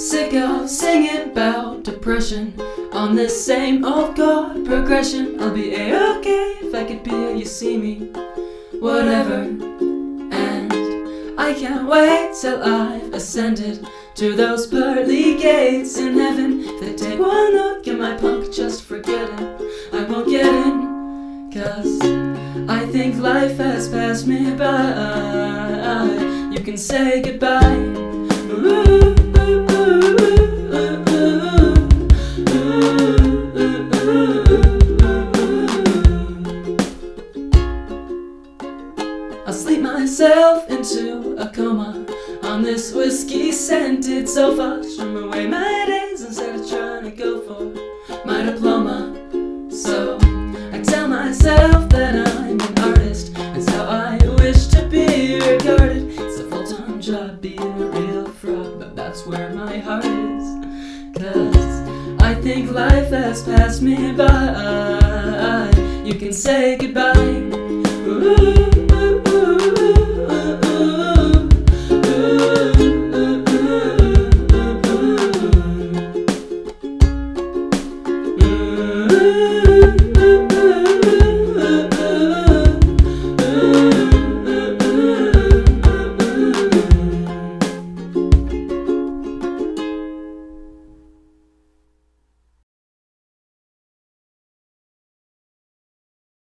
Sick of singing about depression on this same old chord progression. I'll be a-okay if I could be here, you see me, whatever. And I can't wait till I've ascended to those pearly gates in heaven. They take one look at my punk, just forget it. I won't get in, cause I think life has passed me by. You can say goodbye. Ooh, I'll sleep myself into a coma on this whiskey scented sofa. Strum away my days instead of trying to go for my diploma. So I tell myself that I'm an artist, it's how I wish to be regarded. It's a full time job being that's where my heart is. Cause I think life has passed me by. You can say goodbye. Ooh. Ooh, ooh, ooh.